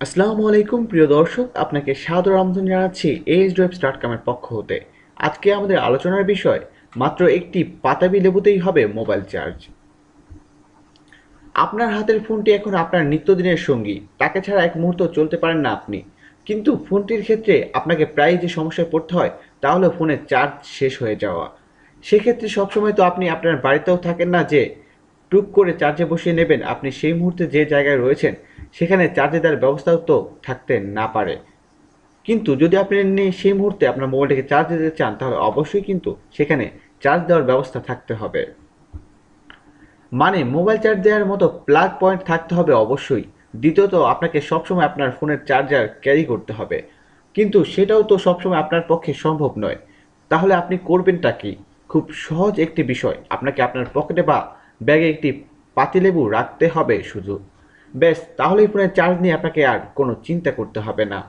আসসালামু আলাইকুম, প্রিয় দর্শক। আপনাকে সাদর আমন্ত্রণ জানাচ্ছি এইচ ড্রপ স্টার্ট কামের পক্ষ হতে। আজকে আমাদের আলোচনার বিষয়, মাত্র একটি পাতাবি লেবুতেই হবে মোবাইল চার্জ। আপনার হাতের ফোনটি এখন আপনার নিত্যদিনের সঙ্গী। তাকে ছাড়া এক মুহূর্ত চলতে পারেন না আপনি। কিন্তু ফোনটির ক্ষেত্রে আপনাকে প্রায় যে সমস্যায় পড়তে হয়, তা হলো ফোনের চার্জ শেষ হয়ে যাওয়া। সেক্ষেত্রে সবসময় তো আপনি আপনার বাড়িতেও থাকেন না যে, টুক করে চার্জে বসিয়ে নেবেন। আপনি সেই মুহূর্তে যে জায়গায় রয়েছেন সেখানে চার্জে দেওয়ার ব্যবস্থাও তো থাকতে না পারে। কিন্তু যদি আপনি সেই মুহূর্তে আপনার মোবাইলটাকে চার্জ দিতে চান, তাহলে অবশ্যই কিন্তু সেখানে চার্জ দেওয়ার ব্যবস্থা থাকতে হবে। মানে মোবাইল চার্জ দেওয়ার মতো প্লাগ পয়েন্ট থাকতে হবে অবশ্যই। দ্বিতীয়ত, আপনাকে সবসময় আপনার ফোনের চার্জার ক্যারি করতে হবে। কিন্তু সেটাও তো সবসময় আপনার পক্ষে সম্ভব নয়। তাহলে আপনি করবেনটা কি? খুব সহজ একটি বিষয়। আপনাকে আপনার পকেটে বা ব্যাগে একটি পাতিলেবু রাখতে হবে শুধু। ব্যাস তাহলেই ফোনের চার্জ নিয়ে আপনাকে আর কোনো চিন্তা করতে হবে না।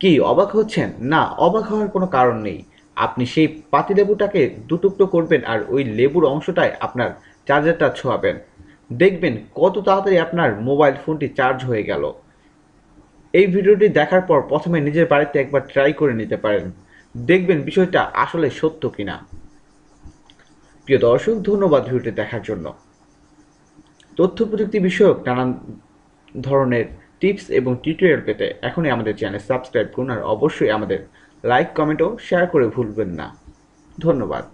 কি, অবাক হচ্ছেন? না, অবাক হওয়ার কোনো কারণ নেই। আপনি সেই পাতিলেবুটাকে দুটুকরো করবেন আর ওই লেবুর অংশটায় আপনার চার্জারটা ছোঁয়াবেন। দেখবেন কত তাড়াতাড়ি আপনার মোবাইল ফোনটি চার্জ হয়ে গেল। এই ভিডিওটি দেখার পর প্রথমে নিজের বাড়িতে একবার ট্রাই করে নিতে পারেন। দেখবেন বিষয়টা আসলে সত্য কিনা। প্রিয় দর্শক, ধন্যবাদ ভিডিওটি দেখার জন্য। তথ্য প্রযুক্তি বিষয়ক নানান ধরনের টিপস এবং টিউটোরিয়াল পেতে এখনই আমাদের চ্যানেল সাবস্ক্রাইব করুন আর অবশ্যই আমাদের লাইক, কমেন্ট ও শেয়ার করে ভুলবেন না। ধন্যবাদ।